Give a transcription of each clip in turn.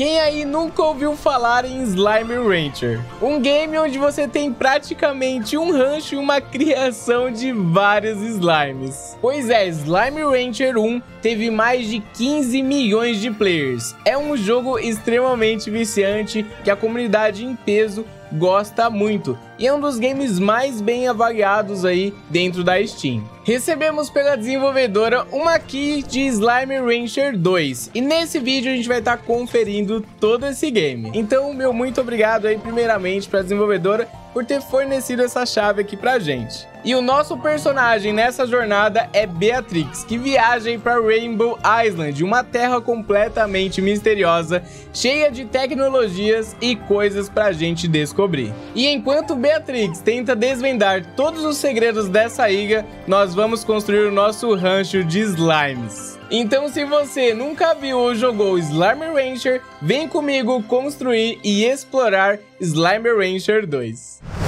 Quem aí nunca ouviu falar em Slime Rancher? Um game onde você tem praticamente um rancho e uma criação de vários slimes. Pois é, Slime Rancher 1 teve mais de 15 milhões de players. É um jogo extremamente viciante que a comunidade em peso gosta muito e é um dos games mais bem avaliados aí dentro da Steam. Recebemos pela desenvolvedora uma key de Slime Rancher 2 e nesse vídeo a gente vai estar tá conferindo todo esse game. Então, meu muito obrigado aí primeiramente para a desenvolvedora por ter fornecido essa chave aqui pra gente. E o nosso personagem nessa jornada é Beatrix, que viaja para Rainbow Island, uma terra completamente misteriosa, cheia de tecnologias e coisas pra gente descobrir. E enquanto Beatrix tenta desvendar todos os segredos dessa ilha, nós vamos construir o nosso rancho de slimes. Então se você nunca viu ou jogou Slime Rancher, vem comigo construir e explorar Slime Rancher 2.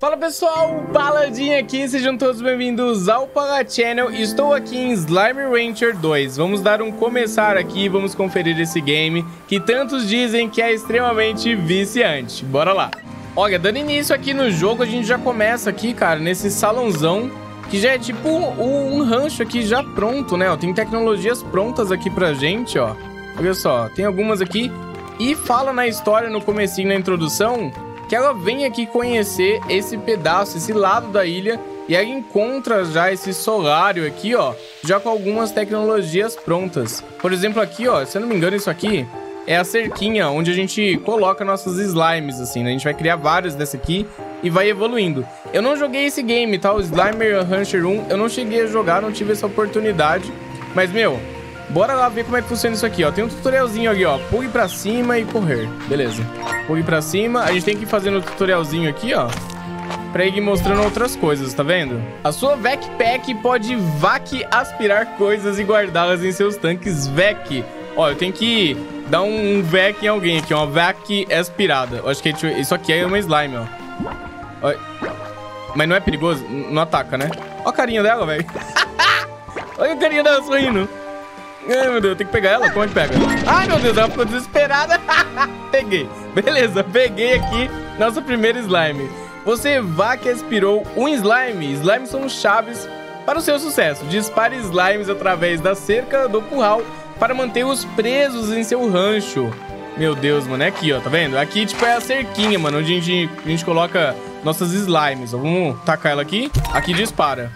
Fala pessoal, Paladin aqui, sejam todos bem-vindos ao Pala Channel. Estou aqui em Slime Rancher 2 Vamos dar um começar aqui, vamos conferir esse game Que tantos dizem que é extremamente viciante. Bora lá. Olha, dando início aqui no jogo, a gente já começa aqui, cara, nesse salãozão Que já é tipo um, um rancho aqui já pronto, né? Tem tecnologias prontas aqui pra gente, ó. Olha só, tem algumas aqui. E fala na história, no comecinho, na introdução que ela vem aqui conhecer esse pedaço, esse lado da ilha, e ela encontra já esse solário aqui, ó, já com algumas tecnologias prontas. Por exemplo, aqui, ó, se eu não me engano, isso aqui é a cerquinha onde a gente coloca nossos slimes, assim, né? A gente vai criar vários dessa aqui e vai evoluindo. Eu não joguei esse game, tá? O Slimer Rancher 1, eu não cheguei a jogar, não tive essa oportunidade. Mas, meu, Bora lá ver como é que funciona isso aqui, ó. Tem um tutorialzinho aqui, ó. Pule pra cima e correr. Beleza. Pule pra cima. A gente tem que ir fazendo o tutorialzinho aqui, ó. Pra ir mostrando outras coisas, tá vendo? A sua Backpack pode vac aspirar coisas e guardá-las em seus tanques VEC. Ó, eu tenho que dar um VEC em alguém aqui, uma VAC aspirada. Eu acho que isso aqui é uma slime, ó. Mas não é perigoso? Não ataca, né? Ó a carinha dela, velho. Olha a carinha dela sorrindo. Ai, meu Deus, tem que pegar ela? Como é que pega? Ai, meu Deus, ela ficou desesperada. Peguei. Beleza, peguei aqui nosso primeiro slime. Você vá que aspirou um slime. Slimes são chaves para o seu sucesso. Dispare slimes através da cerca do curral para manter-os presos em seu rancho. Meu Deus, mano, é aqui, ó, tá vendo? Aqui, tipo, é a cerquinha, mano, onde a gente, a gente coloca nossas slimes. Vamos tacar ela aqui. Aqui dispara.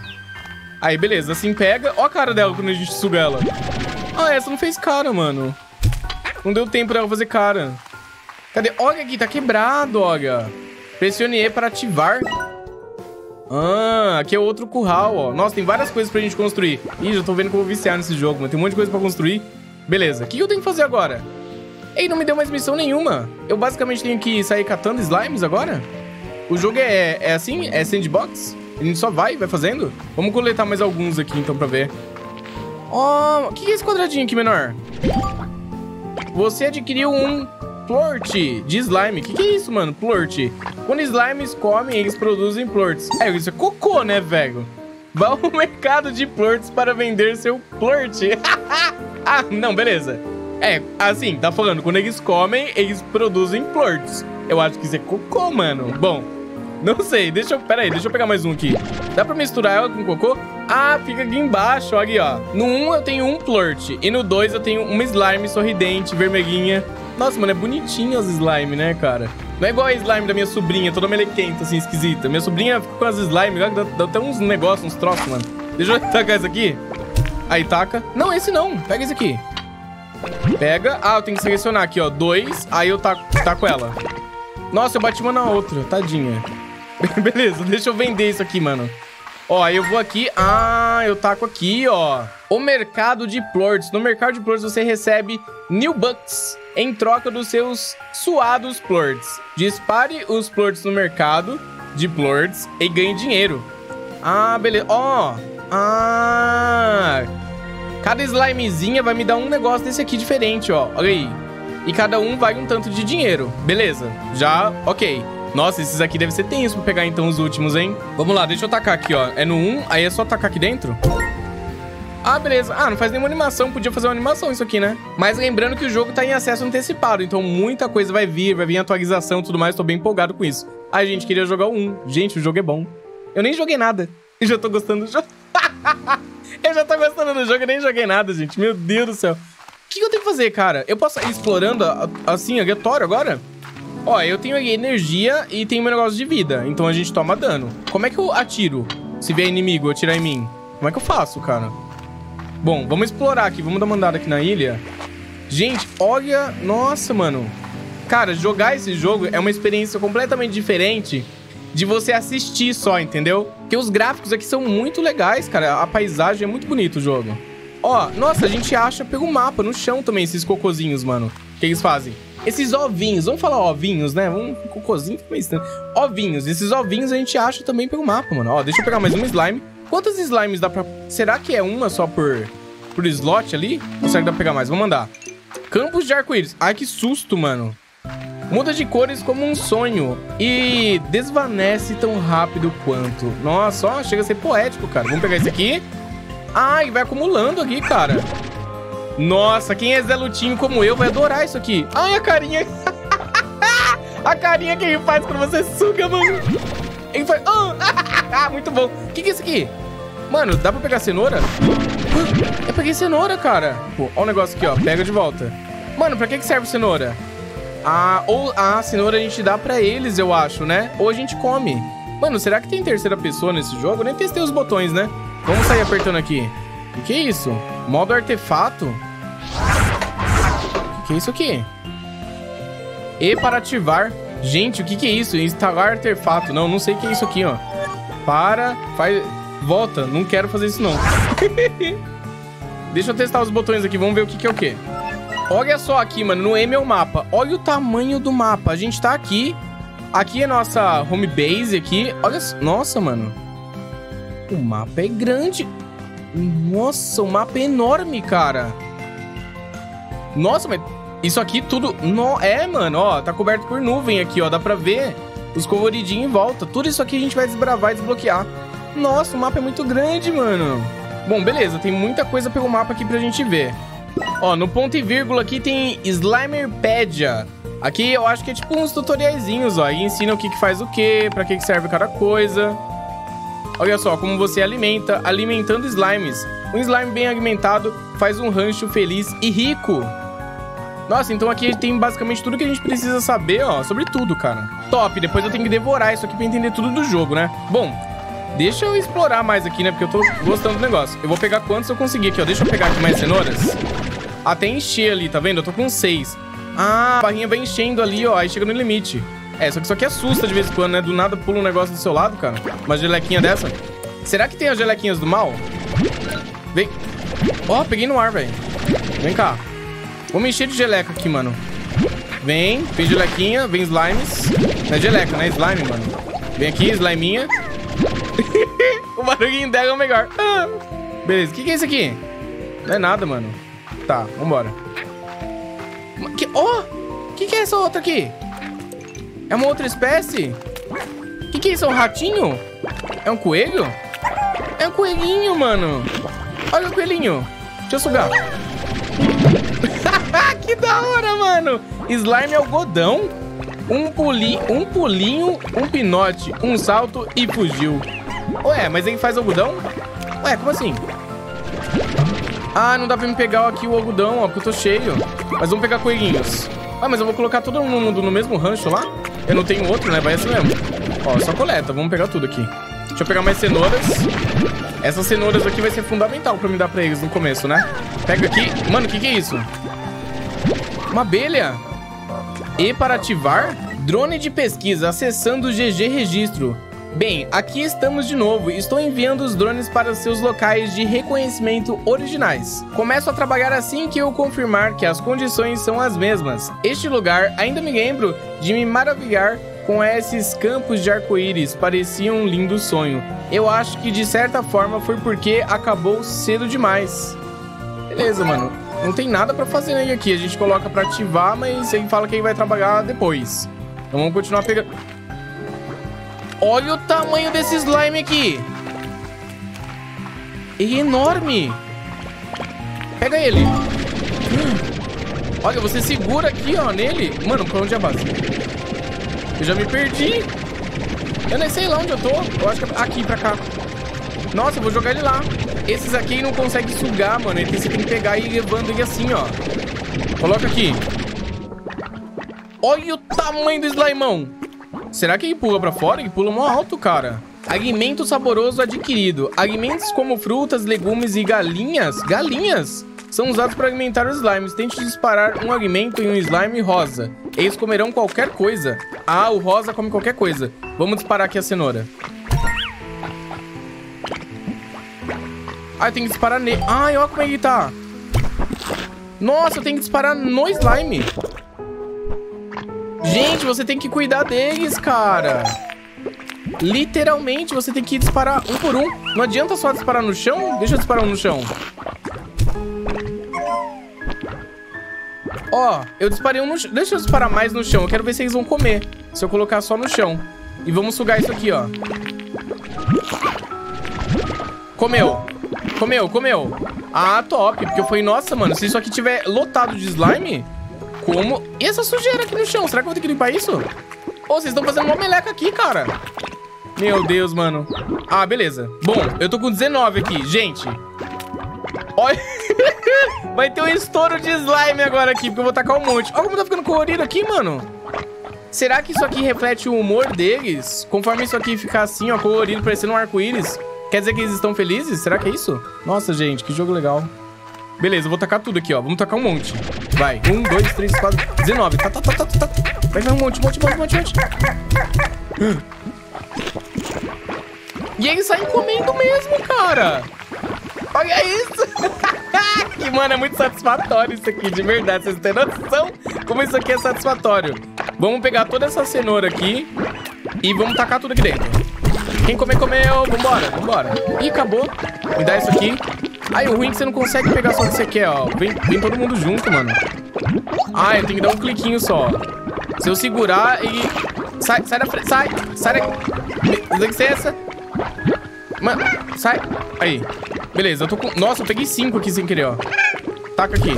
Aí, beleza, assim pega. Ó a cara dela quando a gente suga ela. Ah, essa não fez cara, mano. Não deu tempo dela fazer cara. Cadê? Olha aqui, tá quebrado, olha. Pressione E para ativar. Ah, aqui é outro curral, ó. Nossa, tem várias coisas pra gente construir. Ih, já tô vendo que eu vou viciar nesse jogo, mano. Tem um monte de coisa pra construir. Beleza. O que eu tenho que fazer agora? Ei, não me deu mais missão nenhuma. Eu basicamente tenho que sair catando slimes agora? O jogo é, é assim? É sandbox? A gente só vai, vai fazendo? Vamos coletar mais alguns aqui, então, pra ver. Ó, oh, o que é esse quadradinho aqui menor? Você adquiriu um plort de slime. O que, que é isso, mano? Plort. Quando slimes comem, eles produzem plorts. É, isso é cocô, né, velho? Vá ao mercado de plorts para vender seu plort. ah, não, beleza. É, assim, tá falando, quando eles comem, eles produzem plorts. Eu acho que isso é cocô, mano. Bom, não sei, deixa eu... Pera aí, deixa eu pegar mais um aqui. Dá pra misturar ela com cocô? Ah, fica aqui embaixo, olha ó. No 1 eu tenho um plort. E no 2 eu tenho uma slime sorridente, vermelhinha. Nossa, mano, é bonitinho as slime, né, cara? Não é igual a slime da minha sobrinha, toda melequenta, assim, esquisita. Minha sobrinha fica com as slime, dá, dá até uns negócios, uns troços, mano. Deixa eu tacar esse aqui. Aí, taca. Não, esse não. Pega esse aqui. Pega. Ah, eu tenho que selecionar aqui, ó. Dois. Aí eu taco, taco ela. Nossa, eu bati uma na outra. Tadinha. Beleza, deixa eu vender isso aqui, mano. Ó, eu vou aqui. Ah, eu taco aqui, ó. O mercado de plorts. No mercado de plorts você recebe New Bucks em troca dos seus suados plorts. Dispare os plorts no mercado de plorts e ganhe dinheiro. Ah, beleza. Ó. Ah. Cada slimezinha vai me dar um negócio desse aqui diferente, ó. Olha aí. E cada um vai um tanto de dinheiro. Beleza. Já, ok. Nossa, esses aqui devem ser tensos pra pegar então os últimos, hein? Vamos lá, deixa eu tacar aqui, ó. É no 1, aí é só tacar aqui dentro? Ah, beleza. Ah, não faz nenhuma animação. Podia fazer uma animação isso aqui, né? Mas lembrando que o jogo tá em acesso antecipado. Então muita coisa vai vir. Vai vir atualização e tudo mais. Tô bem empolgado com isso. Ai, gente, queria jogar o 1. Gente, o jogo é bom. Eu nem joguei nada. Eu já tô gostando do jogo. eu já tô gostando do jogo e nem joguei nada, gente. Meu Deus do céu. O que eu tenho que fazer, cara? Eu posso ir explorando assim, aleatório agora? Ó, eu tenho energia e tenho meu negócio de vida. Então a gente toma dano. Como é que eu atiro? Se vier inimigo, atirar em mim. Como é que eu faço, cara? Bom, vamos explorar aqui. Vamos dar uma andada aqui na ilha. Gente, olha... Nossa, mano. Cara, jogar esse jogo é uma experiência completamente diferente de você assistir só, entendeu? Porque os gráficos aqui são muito legais, cara. A paisagem é muito bonito o jogo. Ó, nossa, a gente acha pelo mapa, no chão também, esses cocozinhos, mano. O que eles fazem? Esses ovinhos, vamos falar ovinhos, né? Um cocôzinho fica meio estranho. Ovinhos, esses ovinhos a gente acha também pelo mapa, mano. Ó, deixa eu pegar mais um slime. Quantas slimes dá pra... Será que é uma só por, por slot ali? Ou será que dá pra pegar mais? Vamos mandar. Campos de arco-íris. Ai, que susto, mano. Muda de cores como um sonho e desvanece tão rápido quanto. Nossa, ó, chega a ser poético, cara. Vamos pegar esse aqui. Ai, vai acumulando aqui, cara. Nossa, quem é Zé Lutinho como eu vai adorar isso aqui. Ai, a carinha. a carinha que ele faz quando você suga, mano. Ele faz... Ah, muito bom. O que, que é isso aqui? Mano, dá pra pegar cenoura? Eu peguei cenoura, cara. Pô, ó o negócio aqui, ó. Pega de volta. Mano, pra que, que serve cenoura? Ah, ou a cenoura a gente dá pra eles, eu acho, né? Ou a gente come. Mano, será que tem terceira pessoa nesse jogo? Nem testei os botões, né? Vamos sair apertando aqui. O que é isso? Modo artefato? O que é isso aqui? E para ativar. Gente, o que, que é isso? Instalar artefato. Não, não sei o que é isso aqui, ó. Para, faz... Volta, não quero fazer isso, não. Deixa eu testar os botões aqui, vamos ver o que, que é o quê. Olha só aqui, mano, no M é o mapa. Olha o tamanho do mapa. A gente tá aqui. Aqui é nossa home base aqui. Olha, nossa, mano. O mapa é grande. Nossa, o mapa é enorme, cara. Nossa, mas isso aqui tudo... No... É, mano, ó, tá coberto por nuvem aqui, ó. Dá pra ver os coloridinhos em volta. Tudo isso aqui a gente vai desbravar e desbloquear. Nossa, o mapa é muito grande, mano. Bom, beleza, tem muita coisa pelo mapa aqui pra gente ver. Ó, no ponto e vírgula aqui tem Slimerpedia. Aqui eu acho que é tipo uns tutoriaizinhos, ó. E ensina o que, que faz o que, pra que, que serve cada coisa. Olha só como você alimenta, alimentando slimes. Um slime bem alimentado faz um rancho feliz e rico. Nossa, então aqui tem basicamente tudo que a gente precisa saber, ó, sobre tudo, cara. Top, depois eu tenho que devorar isso aqui pra entender tudo do jogo, né? Bom, deixa eu explorar mais aqui, né, porque eu tô gostando do negócio. Eu vou pegar quantos eu conseguir aqui, ó. Deixa eu pegar aqui mais cenouras. Até encher ali, tá vendo? Eu tô com seis. Ah, a barrinha vai enchendo ali, ó, aí chega no limite. É, só que isso aqui assusta de vez em quando, né? Do nada pula um negócio do seu lado, cara. Uma gelequinha dessa. Será que tem as gelequinhas do mal? Vem. Ó, oh, peguei no ar, velho. Vem cá. Vou me encher de geleca aqui, mano. Vem, vem gelequinha, vem slimes. Não é geleca, né? Slime, mano. Vem aqui, sliminha. o barulhinho dela é o melhor. Ah. Beleza, o que, que é isso aqui? Não é nada, mano. Tá, vambora. Que... Oh! O que, que é essa outra aqui? É uma outra espécie? O que, que é isso? É um ratinho? É um coelho? É um coelhinho, mano. Olha o coelhinho. Deixa eu sugar. Da hora, mano. Slime algodão. Um, puli, um pulinho, um pinote, um salto e fugiu. Ué, mas ele faz algodão? Ué, como assim? Ah, não dá pra me pegar aqui o algodão, ó, porque eu tô cheio. Mas vamos pegar coelhinhos. Ah, mas eu vou colocar todo mundo no mesmo rancho lá? Eu não tenho outro, né? Vai assim mesmo. Ó, só coleta. Vamos pegar tudo aqui. Deixa eu pegar mais cenouras. Essas cenouras aqui vai ser fundamental pra me dar pra eles no começo, né? Pega aqui. Mano, o que, que é isso? Uma abelha. E para ativar, drone de pesquisa acessando o GG Registro. Bem, aqui estamos de novo estou enviando os drones para seus locais de reconhecimento originais. Começo a trabalhar assim que eu confirmar que as condições são as mesmas. Este lugar ainda me lembro de me maravilhar com esses campos de arco-íris, parecia um lindo sonho. Eu acho que de certa forma foi porque acabou cedo demais. Beleza, mano. Não tem nada pra fazer aqui. A gente coloca pra ativar, mas ele fala que ele vai trabalhar depois. Então vamos continuar pegando... Olha o tamanho desse slime aqui. É enorme. Pega ele. Olha, você segura aqui, ó, nele. Mano, pra onde é a base? Eu já me perdi. Eu nem sei lá onde eu tô. Eu acho que é aqui, pra cá. Nossa, eu vou jogar ele lá. Esses aqui não conseguem sugar, mano. Você tem que pegar e ir levando ele assim, ó. Coloca aqui. Olha o tamanho do slimão. Será que ele pula pra fora? Ele pula mó alto, cara. Alimento saboroso adquirido. Alimentos como frutas, legumes e galinhas. Galinhas? São usados para alimentar os slimes. Tente disparar um alimento em um slime rosa. Eles comerão qualquer coisa. Ah, o rosa come qualquer coisa. Vamos disparar aqui a cenoura. Ah, tenho que disparar nele. Ai, olha como ele tá. Nossa, eu tenho que disparar no slime. Gente, você tem que cuidar deles, cara. Literalmente, você tem que disparar um por um. Não adianta só disparar no chão. Deixa eu disparar um no chão. Ó, eu disparei um no chão. Deixa eu disparar mais no chão. Eu quero ver se eles vão comer. Se eu colocar só no chão. E vamos sugar isso aqui, ó. Comeu. Comeu, comeu. Ah, top. Porque eu falei, nossa, mano, se isso aqui tiver lotado de slime, como... E essa sujeira aqui no chão? Será que eu vou ter que limpar isso? Ô, vocês estão fazendo uma meleca aqui, cara. Meu Deus, mano. Ah, beleza. Bom, eu tô com 19 aqui. Gente. Olha... Vai ter um estouro de slime agora aqui, porque eu vou tacar um monte. Olha como tá ficando colorido aqui, mano. Será que isso aqui reflete o humor deles? Conforme isso aqui ficar assim, ó, colorido, parecendo um arco-íris, quer dizer que eles estão felizes? Será que é isso? Nossa, gente, que jogo legal. Beleza, eu vou tacar tudo aqui, ó. Vamos tacar um monte. Vai. Um, dois, três, quatro, 19. Tá, tá, tá, tá, tá. Vai, vai, um monte, monte, monte, monte, monte. E eles saem comendo mesmo, cara. Olha isso. que, mano, é muito satisfatório isso aqui, de verdade. Vocês têm noção como isso aqui é satisfatório. Vamos pegar toda essa cenoura aqui e vamos tacar tudo aqui dentro. Quem comer, comeu. Vambora, vambora. Ih, acabou. Me dá isso aqui. Ai, o ruim é que você não consegue pegar só o que você quer, ó. Vem, vem todo mundo junto, mano. Ah, eu tenho que dar um cliquinho só. Se eu segurar e... Sai, sai da frente, sai, sai daqui. Licença. Mano, sai. Aí. Beleza, eu tô com... Nossa, eu peguei cinco aqui sem querer, ó. Taca aqui.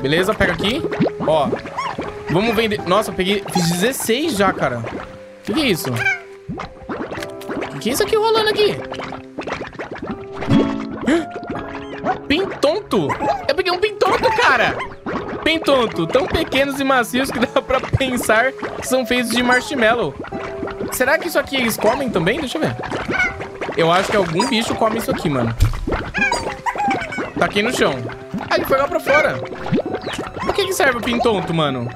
Beleza, pega aqui. Ó. Vamos vender... Nossa, eu peguei... Fiz 16 já, cara. O que, que é isso? O que é isso aqui rolando aqui? Pintonto. Eu peguei um pintonto, cara. Pintonto. Tão pequenos e macios que dá pra pensar que são feitos de marshmallow. Será que isso aqui eles comem também? Deixa eu ver. Eu acho que algum bicho come isso aqui, mano. Tá aqui no chão. Ah, ele foi lá pra fora. Pra que que serve o pintonto, mano?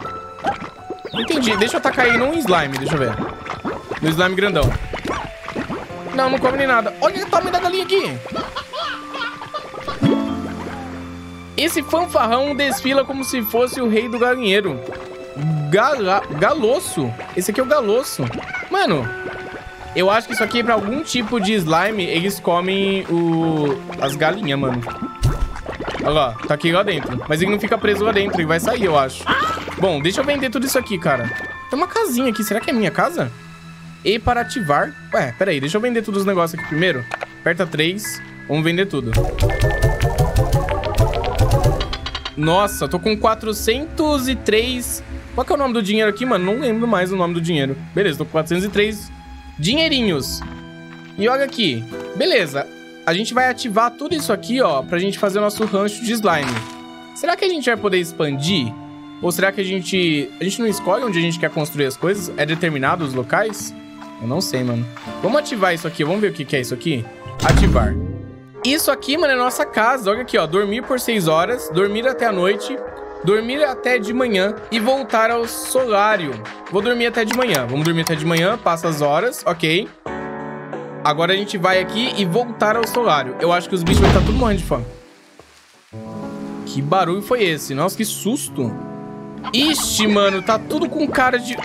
Entendi. Deixa eu tacar aí num slime. Deixa eu ver. No slime grandão. Não, não come nem nada. Olha o tamanho da galinha aqui. Esse fanfarrão desfila como se fosse o rei do galinheiro. Gala... Galoço. Esse aqui é o galoço. Mano, eu acho que isso aqui é pra algum tipo de slime, eles comem o... as galinhas, mano. Olha lá, tá aqui lá dentro. Mas ele não fica preso lá dentro, ele vai sair, eu acho. Bom, deixa eu vender tudo isso aqui, cara. Tem uma casinha aqui, será que é minha casa? E para ativar... Ué, peraí, deixa eu vender todos os negócios aqui primeiro. Aperta 3, vamos vender tudo. Nossa, tô com 403... Qual que é o nome do dinheiro aqui, mano? Não lembro mais o nome do dinheiro. Beleza, tô com 403 dinheirinhos. E olha aqui. Beleza, a gente vai ativar tudo isso aqui, ó, pra gente fazer o nosso rancho de slime. Será que a gente vai poder expandir? Ou será que a gente... A gente não escolhe onde a gente quer construir as coisas? É determinado os locais? Eu não sei, mano. Vamos ativar isso aqui. Vamos ver o que é isso aqui? Ativar. Isso aqui, mano, é nossa casa. Olha aqui, ó. Dormir por 6 horas. Dormir até a noite dormir até de manhã e voltar ao solário. Vou dormir até de manhã. Vamos dormir até de manhã, passa as horas, ok. Agora a gente vai aqui e voltar ao solário. Eu acho que os bichos vão estar tudo morrendo de fome. Que barulho foi esse? Nossa, que susto. Ixi, mano, tá tudo com cara de...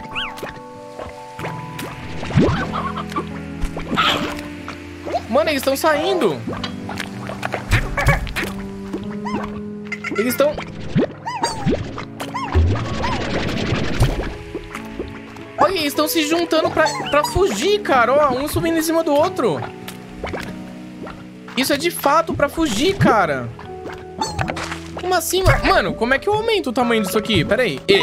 Mano, eles estão saindo. Eles estão... Olha, eles estão se juntando pra, pra fugir, cara. Ó, um subindo em cima do outro. Isso é de fato pra fugir, cara. Como assim, mano? Como é que eu aumento o tamanho disso aqui? Pera aí. E.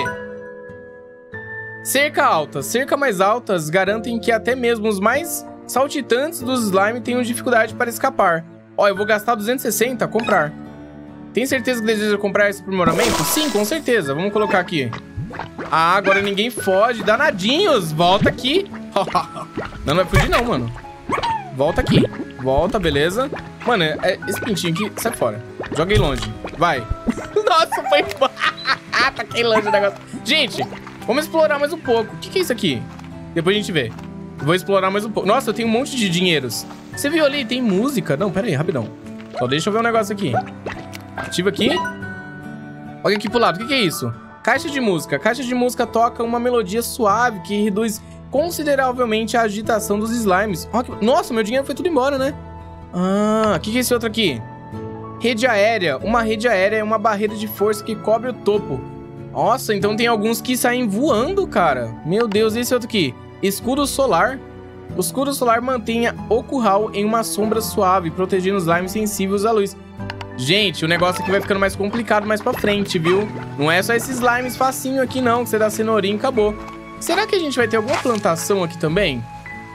Cerca alta. Cerca mais altas garantem que até mesmo os mais saltitantes dos slime tenham dificuldade para escapar. Ó, eu vou gastar 260, comprar. Tem certeza que deseja comprar esse aprimoramento? Sim, com certeza. Vamos colocar aqui. Ah, agora ninguém foge. Danadinhos, volta aqui. não, não vai fugir não, mano. Volta aqui. Volta, beleza. Mano, é, esse pintinho aqui, sai fora. Joguei longe. Vai. Nossa, foi... Taquei longe o negócio. Gente, vamos explorar mais um pouco. O que, que é isso aqui? Depois a gente vê. Vou explorar mais um pouco. Nossa, eu tenho um monte de dinheiros. Você viu ali? Tem música. Não, pera aí, rapidão. Só deixa eu ver um negócio aqui. Ativa aqui. Olha aqui pro lado. O que, que é isso? Caixa de música. Caixa de música toca uma melodia suave que reduz consideravelmente a agitação dos slimes. Nossa, meu dinheiro foi tudo embora, né? Ah, o que, que é esse outro aqui? Rede aérea. Uma rede aérea é uma barreira de força que cobre o topo. Nossa, então tem alguns que saem voando, cara. Meu Deus, e esse outro aqui? Escudo solar. O escudo solar mantenha o curral em uma sombra suave, protegendo os slimes sensíveis à luz. Gente, o negócio aqui vai ficando mais complicado mais pra frente, viu? Não é só esses slimes facinho aqui não, que você dá cenourinha e acabou. Será que a gente vai ter alguma plantação aqui também?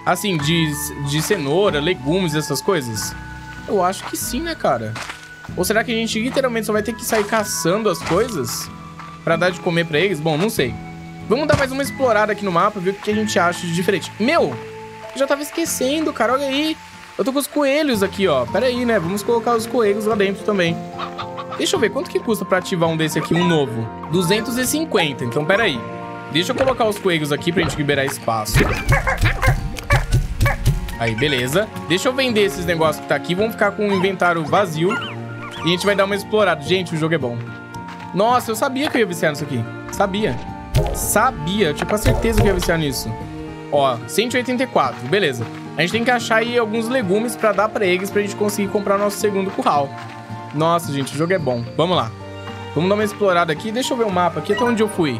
Assim, de, de cenoura, legumes, essas coisas? Eu acho que sim, né, cara? Ou será que a gente literalmente só vai ter que sair caçando as coisas? Pra dar de comer pra eles? Bom, não sei. Vamos dar mais uma explorada aqui no mapa, ver o que a gente acha de diferente. Meu, eu já tava esquecendo, cara, olha aí. Eu tô com os coelhos aqui, ó. Pera aí, né? Vamos colocar os coelhos lá dentro também. Deixa eu ver, quanto que custa pra ativar um desse aqui, um novo? 250, então pera aí. Deixa eu colocar os coelhos aqui pra gente liberar espaço. Aí, beleza. Deixa eu vender esses negócios que tá aqui. Vamos ficar com o inventário vazio. E a gente vai dar uma explorada. Gente, o jogo é bom. Nossa, eu sabia que eu ia viciar nisso aqui. Sabia. Sabia. Tinha com certeza que ia viciar nisso. Ó, 184. Beleza. A gente tem que achar aí alguns legumes pra dar pra eles pra gente conseguir comprar nosso segundo curral. Nossa, gente, o jogo é bom. Vamos lá. Vamos dar uma explorada aqui. Deixa eu ver o mapa aqui até onde eu fui.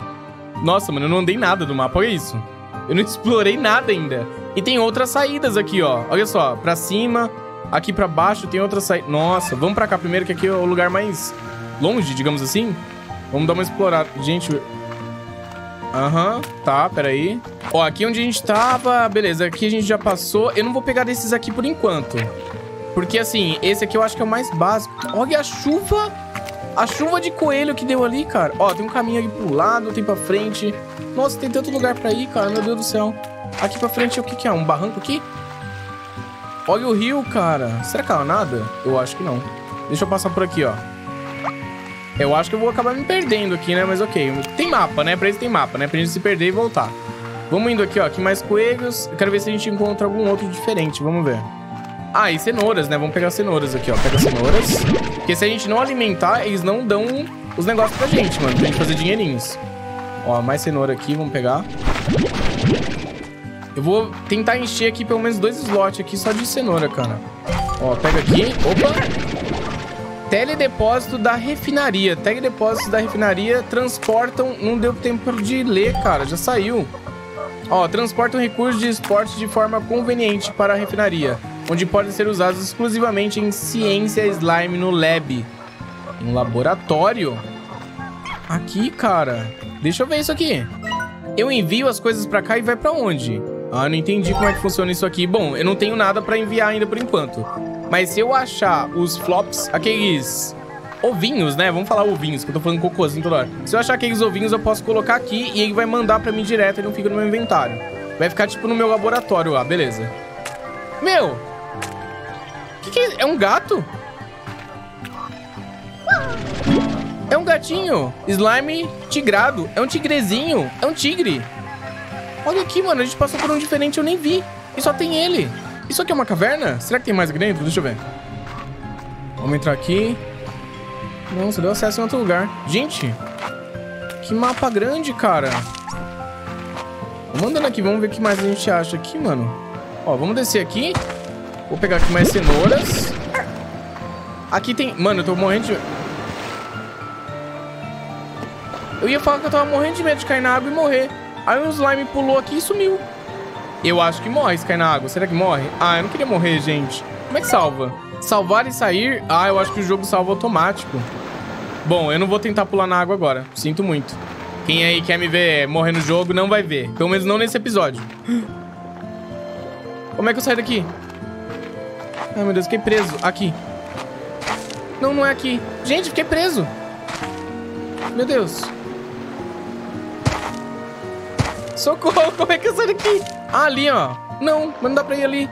Nossa, mano, eu não andei nada do mapa, olha isso. Eu não explorei nada ainda. E tem outras saídas aqui, ó. Olha só, pra cima, aqui pra baixo tem outra saída. Nossa, vamos pra cá primeiro, que aqui é o lugar mais longe, digamos assim. Vamos dar uma explorada. Gente... Aham, uhum, tá, peraí. Ó, aqui onde a gente tava, beleza, aqui a gente já passou. Eu não vou pegar desses aqui por enquanto. Porque, assim, esse aqui eu acho que é o mais básico. Olha a chuva a chuva de coelho que deu ali, cara. Ó, tem um caminho aqui pro lado, tem pra frente. Nossa, tem tanto lugar pra ir, cara. Meu Deus do céu. Aqui pra frente, o que que é? Um barranco aqui? Olha o rio, cara. Será que ela nada? Eu acho que não. Deixa eu passar por aqui, ó. Eu acho que eu vou acabar me perdendo aqui, né? Mas ok. Tem mapa, né? Pra isso tem mapa, né? Pra gente se perder e voltar. Vamos indo aqui, ó. Aqui mais coelhos. Eu quero ver se a gente encontra algum outro diferente. Vamos ver. Ah, e cenouras, né? Vamos pegar cenouras aqui, ó. Pega cenouras. Porque se a gente não alimentar, eles não dão os negócios pra gente, mano. Pra gente fazer dinheirinhos. Ó, mais cenoura aqui. Vamos pegar. Eu vou tentar encher aqui pelo menos dois slots aqui só de cenoura, cara. Ó, pega aqui. Opa. Teledepósito da refinaria. Teledepósito da refinaria transportam... Não deu tempo de ler, cara. Já saiu. Ó, transportam recursos de esporte de forma conveniente para a refinaria onde podem ser usados exclusivamente em ciência slime no lab. Um laboratório? Aqui, cara. Deixa eu ver isso aqui. Eu envio as coisas pra cá e vai pra onde? Ah, não entendi como é que funciona isso aqui. Bom, eu não tenho nada pra enviar ainda por enquanto. Mas se eu achar os flops, aqueles ovinhos, né? Vamos falar ovinhos, que eu tô falando cocôzinho toda hora. Se eu achar aqueles ovinhos, eu posso colocar aqui e ele vai mandar pra mim direto e não fica no meu inventário. Vai ficar tipo no meu laboratório lá, beleza. Meu, que, que é? É um gato? É um gatinho. Slime tigrado. É um tigrezinho. É um tigre. Olha aqui, mano. A gente passou por um diferente eu nem vi. E só tem ele. Isso aqui é uma caverna? Será que tem mais aqui dentro? Deixa eu ver. Vamos entrar aqui. Não, você deu acesso em outro lugar. Gente, que mapa grande, cara. Vamos andando aqui, vamos ver o que mais a gente acha aqui, mano. Ó, vamos descer aqui. Vou pegar aqui mais cenouras. Aqui tem... Mano, eu tô morrendo de... Eu ia falar que eu tava morrendo de medo de cair na água e morrer. Aí o slime pulou aqui e sumiu. Eu acho que morre se cair na água. Será que morre? Ah, eu não queria morrer, gente. Como é que salva? Salvar e sair? Ah, eu acho que o jogo salva automático. Bom, eu não vou tentar pular na água agora. Sinto muito. Quem aí quer me ver morrer no jogo não vai ver. Pelo menos não nesse episódio. Como é que eu saio daqui? Ai, meu Deus, fiquei preso. Aqui. Não, não é aqui. Gente, fiquei preso. Meu Deus. Socorro, como é que eu saio daqui? Ah, ali, ó. Não, mas não dá pra ir ali.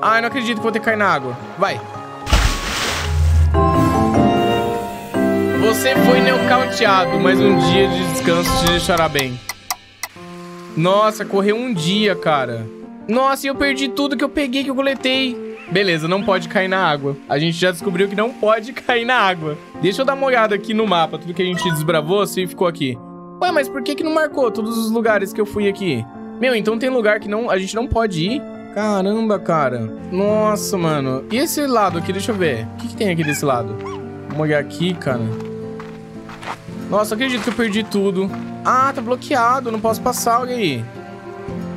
Ai, não acredito que vou ter que cair na água. Vai. Você foi nocauteado, mas um dia de descanso te deixará bem. Nossa, correu um dia, cara. Nossa, e eu perdi tudo que eu peguei, que eu coletei. Beleza, não pode cair na água. A gente já descobriu que não pode cair na água. Deixa eu dar uma olhada aqui no mapa, tudo que a gente desbravou, se ficou aqui. Ué, mas por que que não marcou todos os lugares que eu fui aqui? Meu, então tem lugar que não, a gente não pode ir? Caramba, cara. Nossa, mano. E esse lado aqui, deixa eu ver. O que, que tem aqui desse lado? Vamos olhar aqui, cara. Nossa, acredito que eu perdi tudo. Ah, tá bloqueado. Não posso passar, olha aí.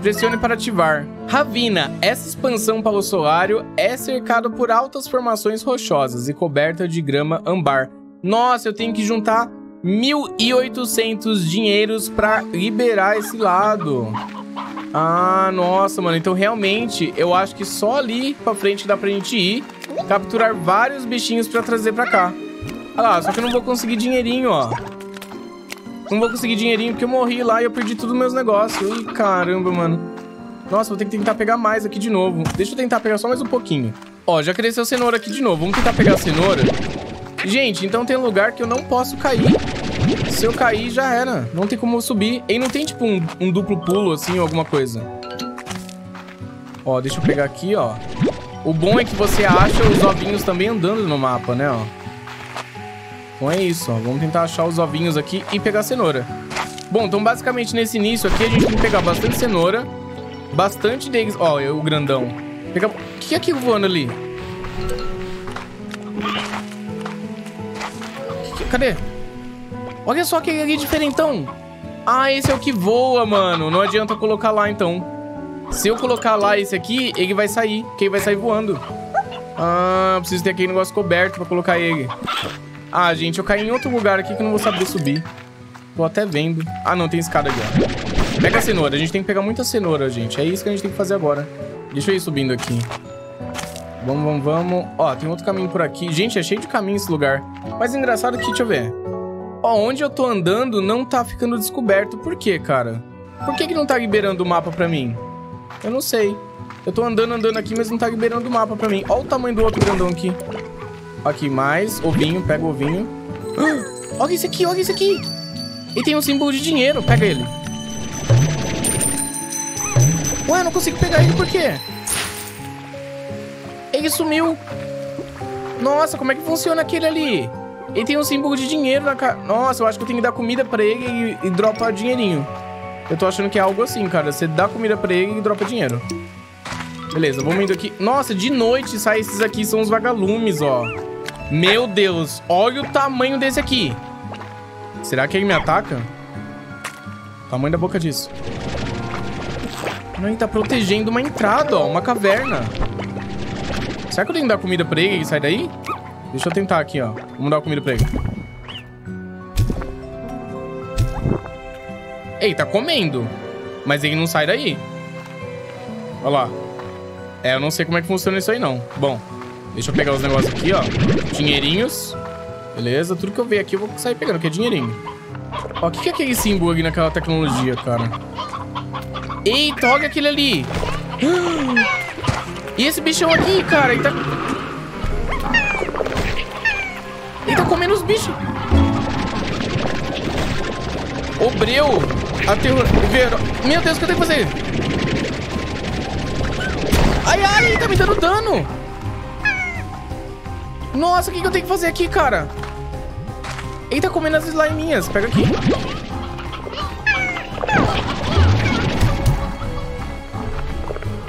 Pressione para ativar. Ravina, essa expansão para o solário é cercada por altas formações rochosas e coberta de grama ambar. Nossa, eu tenho que juntar 1.800 dinheiros para liberar esse lado. Ah, nossa, mano. Então, realmente, eu acho que só ali pra frente dá pra gente ir. Capturar vários bichinhos pra trazer pra cá. Olha lá, só que eu não vou conseguir dinheirinho, ó. Não vou conseguir dinheirinho porque eu morri lá e eu perdi todos os meus negócios. Ih, caramba, mano. Nossa, vou ter que tentar pegar mais aqui de novo. Deixa eu tentar pegar só mais um pouquinho. Ó, já cresceu cenoura aqui de novo. Vamos tentar pegar a cenoura. Gente, então tem lugar que eu não posso cair. Se eu cair, já era. Não tem como eu subir. E não tem, tipo, um, um duplo pulo, assim, ou alguma coisa. Ó, deixa eu pegar aqui, ó. O bom é que você acha os ovinhos também andando no mapa, né, ó. Então é isso, ó. Vamos tentar achar os ovinhos aqui e pegar cenoura. Bom, então basicamente nesse início aqui a gente tem que pegar bastante cenoura. Bastante deles. Ó, o grandão. Pegar... O que é aquilo voando ali? Cadê? Olha só aquele ali diferentão. Ah, esse é o que voa, mano. Não adianta colocar lá, então. Se eu colocar lá esse aqui, ele vai sair. Que ele vai sair voando. Ah, preciso ter aquele negócio coberto pra colocar ele. Ah, gente, eu caí em outro lugar aqui que eu não vou saber subir. Tô até vendo. Ah, não, tem escada aqui, ó. Pega a cenoura. A gente tem que pegar muita cenoura, gente. É isso que a gente tem que fazer agora. Deixa eu ir subindo aqui. Vamos, vamos, vamos. Ó, tem outro caminho por aqui. Gente, é cheio de caminho esse lugar. Mas engraçado aqui, deixa eu ver. Onde eu tô andando não tá ficando descoberto. Por quê, cara? Por que que não tá liberando o mapa pra mim? Eu não sei. Eu tô andando, andando aqui, mas não tá liberando o mapa pra mim. Ó o tamanho do outro grandão aqui. Aqui, mais. Ovinho, pega o ovinho. olha esse aqui, olha esse aqui. E tem um símbolo de dinheiro, pega ele. Ué, eu não consigo pegar ele por quê? Ele sumiu. Nossa, como é que funciona aquele ali? Ele tem um símbolo de dinheiro na cara. Nossa, eu acho que eu tenho que dar comida pra ele e, e dropar dinheirinho. Eu tô achando que é algo assim, cara. Você dá comida pra ele e dropa dinheiro. Beleza, vamos indo aqui. Nossa, de noite sai esses aqui, são os vagalumes, ó. Meu Deus, olha o tamanho desse aqui. Será que ele me ataca? Tamanho da boca disso. Não, ele tá protegendo uma entrada, ó. Uma caverna. Será que eu tenho que dar comida pra ele e sai daí? Deixa eu tentar aqui, ó. Vamos dar comida pra ele. Ei, tá comendo. Mas ele não sai daí. Olha lá. É, eu não sei como é que funciona isso aí, não. Bom, deixa eu pegar os negócios aqui, ó. Dinheirinhos. Beleza, tudo que eu ver aqui eu vou sair pegando, que é dinheirinho. Ó, o que, que é aquele símbolo aqui naquela tecnologia, cara? Eita, olha aquele ali. E esse bichão aqui, cara, ele tá... bichos. O breu. Aterror... Meu Deus, o que eu tenho que fazer? Ai, ai, tá me dando dano. Nossa, o que, que eu tenho que fazer aqui, cara? Ele tá comendo as sliminhas. Pega aqui.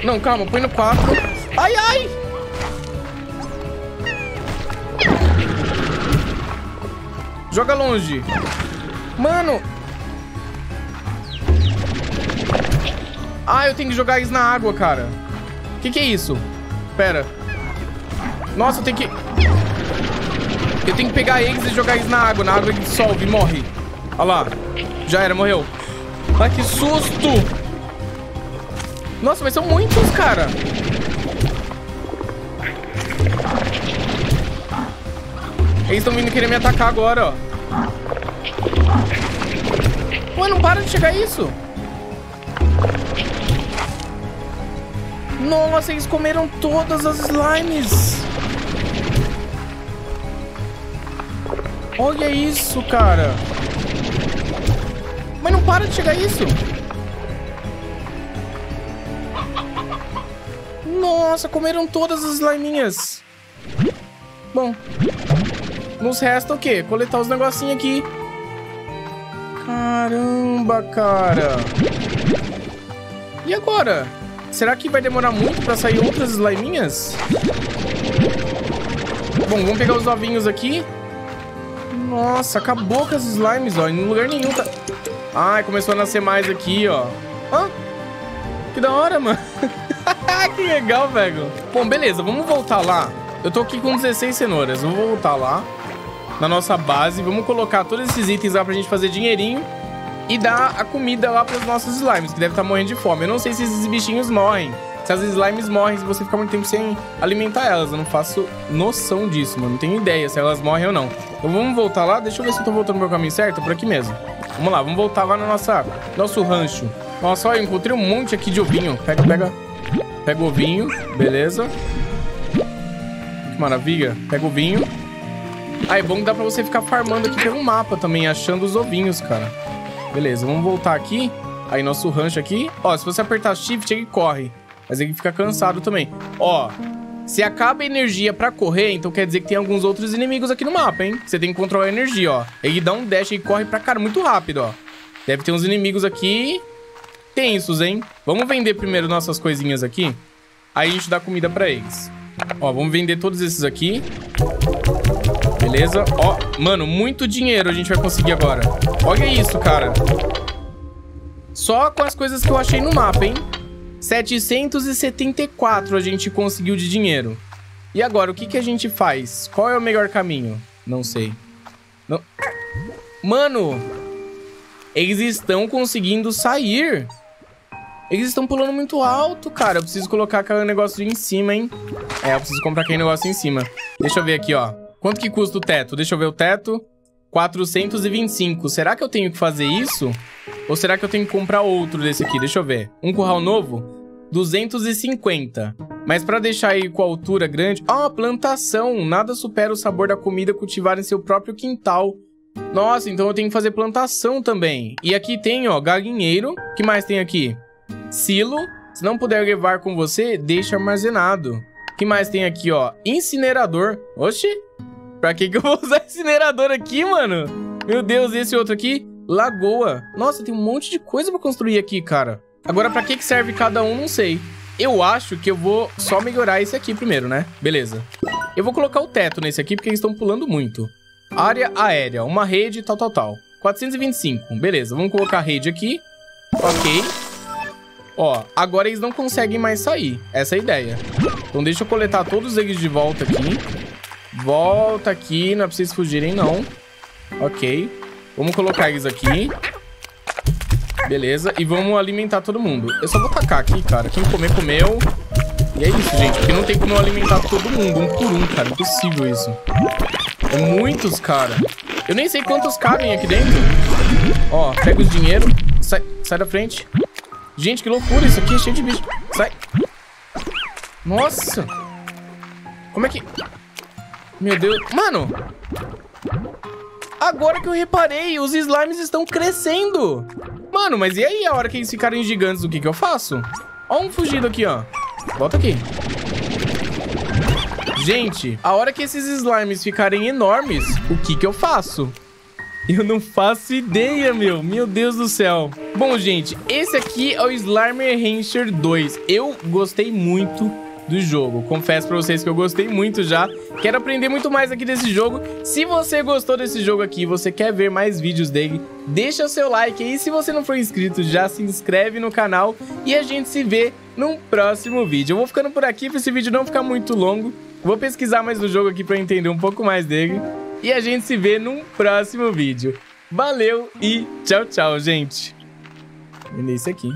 Não, calma, põe no 4. Ai, ai! Joga longe. Mano. Ah, eu tenho que jogar isso na água, cara. Que, que é isso? Pera. Nossa, eu tenho que... Eu tenho que pegar eles e jogar eles na água. Na água ele dissolve morre. Olha lá. Já era, morreu. Ai, que susto! Nossa, mas são muitos, cara. Eles estão vindo querer me atacar agora, ó. Ué, não para de chegar isso. Nossa, eles comeram todas as slimes. Olha isso, cara. Mas não para de chegar isso. Nossa, comeram todas as sliminhas. Bom. Nos resta o quê? Coletar os negocinhos aqui. Caramba, cara. E agora? Será que vai demorar muito pra sair outras sliminhas? Bom, vamos pegar os ovinhos aqui. Nossa, acabou com as slimes, ó. Em lugar nenhum tá... Ai, começou a nascer mais aqui, ó. Hã? Que da hora, mano. que legal, velho. Bom, beleza, vamos voltar lá. Eu tô aqui com 16 cenouras. Vou voltar lá na nossa base. Vamos colocar todos esses itens lá pra gente fazer dinheirinho. E dar a comida lá pros nossos slimes, que devem estar tá morrendo de fome. Eu não sei se esses bichinhos morrem. Se as slimes morrem, se você ficar muito tempo sem alimentar elas. Eu não faço noção disso, mano. Não tenho ideia se elas morrem ou não. Então vamos voltar lá. Deixa eu ver se eu tô voltando pro caminho certo. Por aqui mesmo. Vamos lá, vamos voltar lá no nossa, nosso rancho. Nossa, olha, eu encontrei um monte aqui de ovinho. Pega, pega. Pega o ovinho. Beleza. Que maravilha. Pega o ovinho. Ah, é bom que dá pra você ficar farmando aqui pelo mapa também, achando os ovinhos, cara. Beleza, vamos voltar aqui. Aí, nosso rancho aqui. Ó, se você apertar Shift, ele corre. Mas ele fica cansado também. Ó, se acaba a energia pra correr, então quer dizer que tem alguns outros inimigos aqui no mapa, hein? Você tem que controlar a energia, ó. Ele dá um dash e corre pra cara muito rápido, ó. Deve ter uns inimigos aqui tensos, hein? Vamos vender primeiro nossas coisinhas aqui. Aí a gente dá comida pra eles. Ó, vamos vender todos esses aqui. Beleza? Ó, mano, muito dinheiro a gente vai conseguir agora. Olha isso, cara. Só com as coisas que eu achei no mapa, hein? 774 a gente conseguiu de dinheiro. E agora, o que, que a gente faz? Qual é o melhor caminho? Não sei. Não... Mano! Eles estão conseguindo sair. Eles estão pulando muito alto, cara. Eu preciso colocar aquele negócio em cima, hein? É, eu preciso comprar aquele negócio em cima. Deixa eu ver aqui, ó. Quanto que custa o teto? Deixa eu ver o teto. 425. Será que eu tenho que fazer isso? Ou será que eu tenho que comprar outro desse aqui? Deixa eu ver. Um curral novo? 250. Mas para deixar aí com a altura grande... Ah, plantação. Nada supera o sabor da comida cultivada em seu próprio quintal. Nossa, então eu tenho que fazer plantação também. E aqui tem, ó, galinheiro. O que mais tem aqui? Silo. Se não puder levar com você, deixa armazenado. O que mais tem aqui, ó? Incinerador. Oxi. Pra que, que eu vou usar incinerador aqui, mano? Meu Deus, esse outro aqui? Lagoa. Nossa, tem um monte de coisa pra construir aqui, cara. Agora, pra que, que serve cada um, não sei. Eu acho que eu vou só melhorar esse aqui primeiro, né? Beleza. Eu vou colocar o teto nesse aqui, porque eles estão pulando muito. Área aérea, uma rede, tal, tal, tal. 425, beleza. Vamos colocar a rede aqui. Ok. Ó, agora eles não conseguem mais sair. Essa é a ideia. Então deixa eu coletar todos eles de volta aqui. Volta aqui, não é pra vocês fugirem, não. Ok. Vamos colocar eles aqui. Beleza, e vamos alimentar todo mundo. Eu só vou tacar aqui, cara. Quem comer, comeu. E é isso, gente. Porque não tem como alimentar todo mundo, um por um, cara. Impossível isso. É muitos, cara. Eu nem sei quantos cabem aqui dentro. Ó, pega os dinheiro. Sai, sai da frente. Gente, que loucura. Isso aqui é cheio de bicho. Sai. Nossa. Como é que... Meu Deus. Mano! Agora que eu reparei, os slimes estão crescendo. Mano, mas e aí a hora que eles ficarem gigantes, o que que eu faço? Ó um fugido aqui, ó. Volta aqui. Gente, a hora que esses slimes ficarem enormes, o que que eu faço? Eu não faço ideia, meu. Meu Deus do céu. Bom, gente, esse aqui é o Slimer Rancher 2. Eu gostei muito do jogo. Confesso pra vocês que eu gostei muito já. Quero aprender muito mais aqui desse jogo. Se você gostou desse jogo aqui, você quer ver mais vídeos dele, deixa o seu like aí. Se você não for inscrito, já se inscreve no canal e a gente se vê num próximo vídeo. Eu vou ficando por aqui pra esse vídeo não ficar muito longo. Vou pesquisar mais do jogo aqui pra entender um pouco mais dele. E a gente se vê num próximo vídeo. Valeu e tchau, tchau, gente. E nesse aqui.